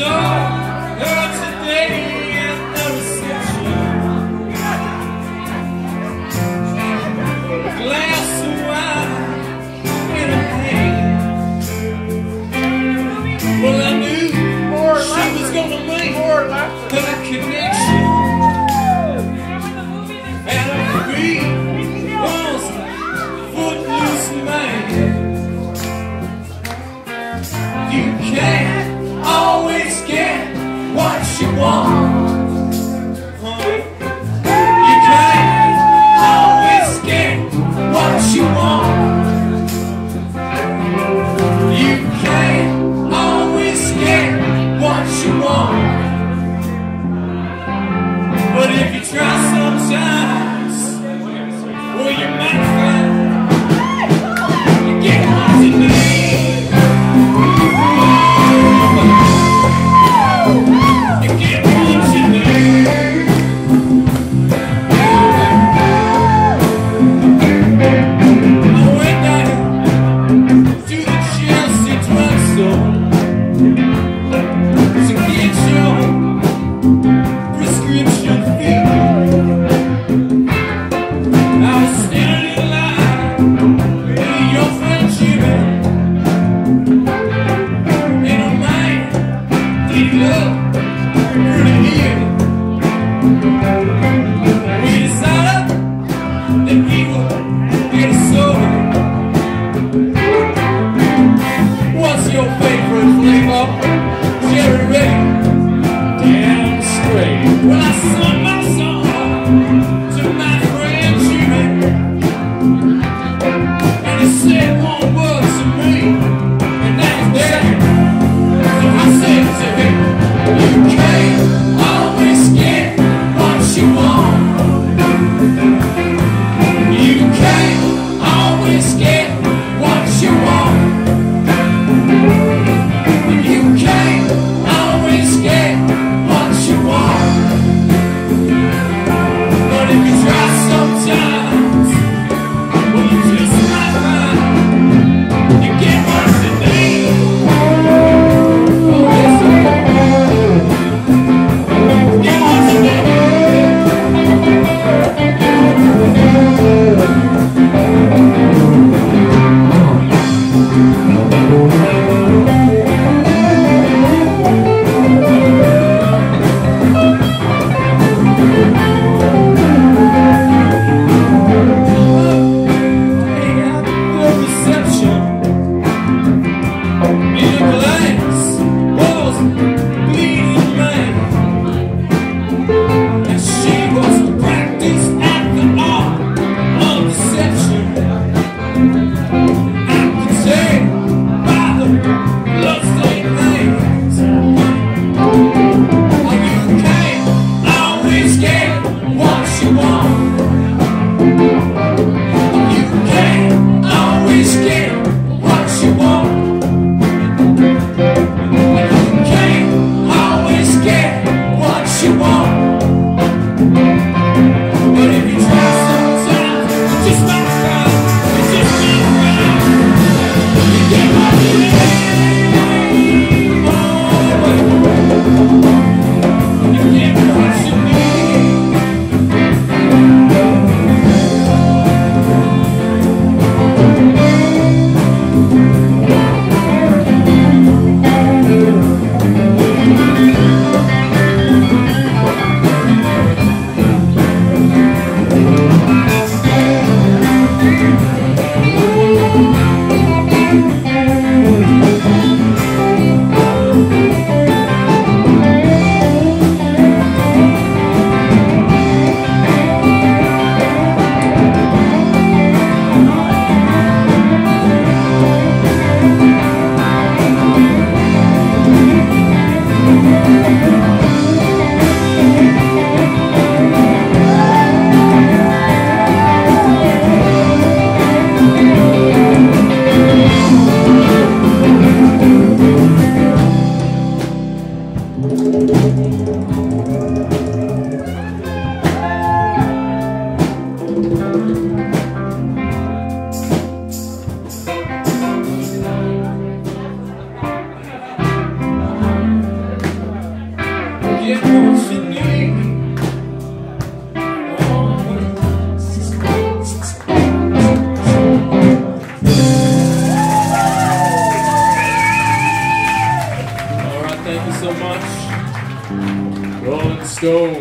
No! What go.